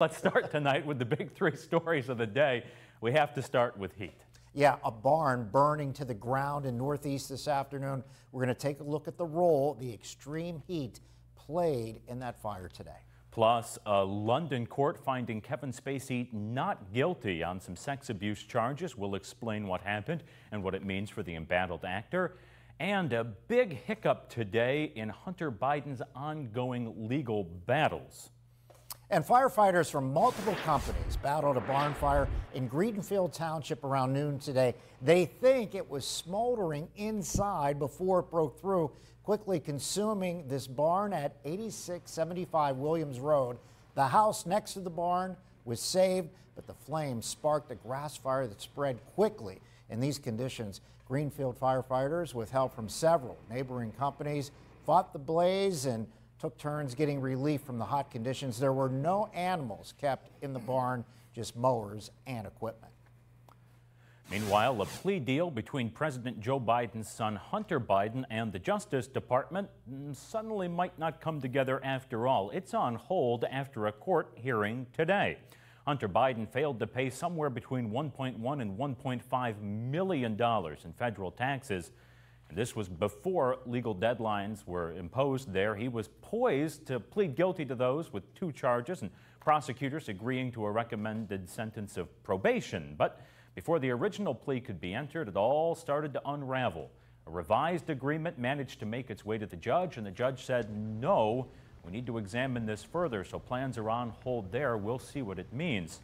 Let's start tonight with the big three stories of the day. We have to start with heat. Yeah, a barn burning to the ground in North East this afternoon. We're going to take a look at the role the extreme heat played in that fire today. Plus, a London court finding Kevin Spacey not guilty on some sex abuse charges. We'll explain what happened and what it means for the embattled actor. And a big hiccup today in Hunter Biden's ongoing legal battles. And firefighters from multiple companies battled a barn fire in Greenfield Township around noon today. They think it was smoldering inside before it broke through, quickly consuming this barn at 8675 Williams Road. The house next to the barn was saved, but the flames sparked a grass fire that spread quickly. In these conditions, Greenfield firefighters, with help from several neighboring companies, fought the blaze and took turns getting relief from the hot conditions. There were no animals kept in the barn, just mowers and equipment. Meanwhile, a plea deal between President Joe Biden's son Hunter Biden and the Justice Department suddenly might not come together after all. It's on hold after a court hearing today. Hunter Biden failed to pay somewhere between 1.1 and 1.5 million dollars in federal taxes this was before legal deadlines were imposed there. He was poised to plead guilty to those with two charges and prosecutors agreeing to a recommended sentence of probation. But before the original plea could be entered, it all started to unravel. A revised agreement managed to make its way to the judge, and the judge said, no, we need to examine this further, so plans are on hold there. We'll see what it means.